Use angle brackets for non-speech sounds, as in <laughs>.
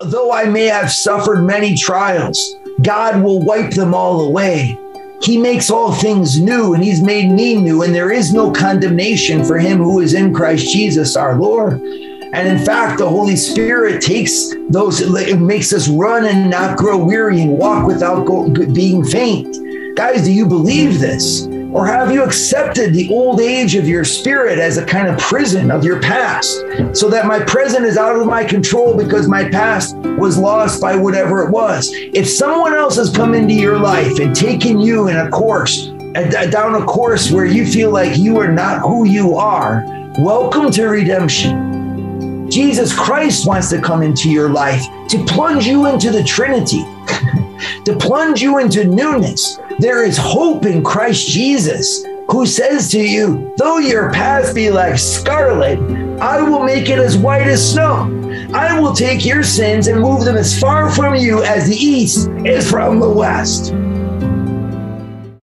Though I may have suffered many trials, God will wipe them all away. He makes all things new, and He's made me new, and there is no condemnation for him who is in Christ Jesus our Lord. And in fact, the Holy Spirit takes those, it makes us run and not grow weary and walk without go, being faint. Guys, do you believe this? Or have you accepted the old age of your spirit as a kind of prison of your past so that my present is out of my control because my past was lost by whatever it was? If someone else has come into your life and taken you in a course, down a course where you feel like you are not who you are, welcome to redemption. Jesus Christ wants to come into your life to plunge you into the Trinity, <laughs> to plunge you into newness there is hope in Christ Jesus, who says to you, Though your path be like scarlet, I will make it as white as snow. I will take your sins and move them as far from you as the east is from the west.